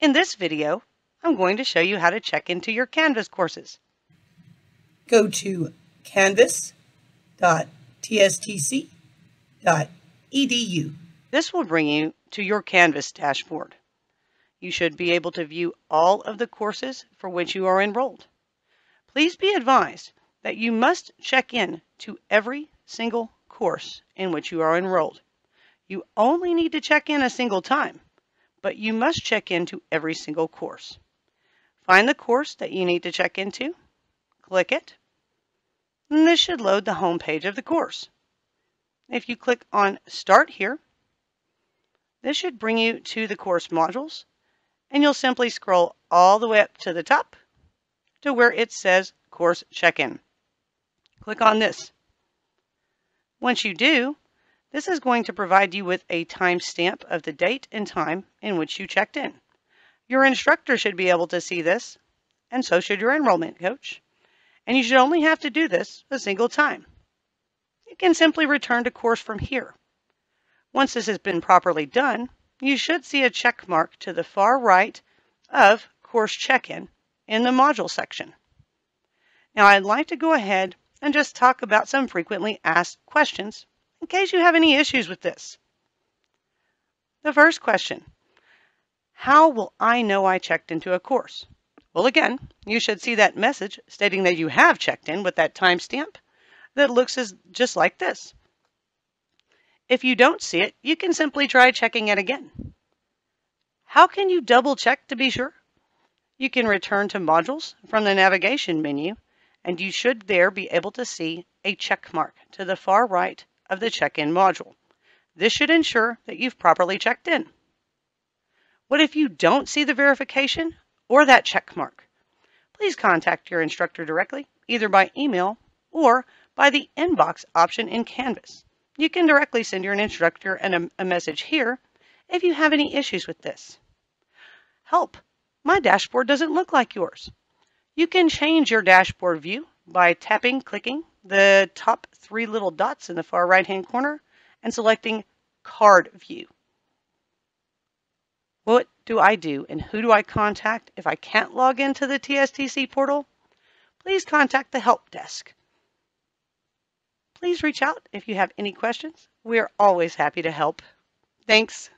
In this video, I'm going to show you how to check into your Canvas courses. Go to canvas.tstc.edu. This will bring you to your Canvas dashboard. You should be able to view all of the courses for which you are enrolled. Please be advised that you must check in to every single course in which you are enrolled. You only need to check in a single time, but you must check into every single course. Find the course that you need to check into, click it, and this should load the home page of the course. If you click on Start here, this should bring you to the course modules, and you'll simply scroll all the way up to the top to where it says Course Check-in. Click on this. Once you do, this is going to provide you with a timestamp of the date and time in which you checked in. Your instructor should be able to see this, and so should your enrollment coach. And you should only have to do this a single time. You can simply return to course from here. Once this has been properly done, you should see a check mark to the far right of Course Check-in in the Module section. Now I'd like to go ahead and just talk about some frequently asked questions in case you have any issues with this. The first question, how will I know I checked into a course? Well, again, you should see that message stating that you have checked in with that timestamp that looks as just like this. If you don't see it, you can simply try checking it again. How can you double check to be sure? You can return to modules from the navigation menu and you should there be able to see a check mark to the far right of the check-in module. This should ensure that you've properly checked in. What if you don't see the verification or that check mark? Please contact your instructor directly, either by email or by the inbox option in Canvas. You can directly send your instructor a, um, a message here if you have any issues with this. Help! My dashboard doesn't look like yours. You can change your dashboard view by tapping, clicking the top three little dots in the far right hand corner and selecting card view. What do I do and who do I contact if I can't log into the TSTC portal? Please contact the help desk. Please reach out if you have any questions. We are always happy to help. Thanks.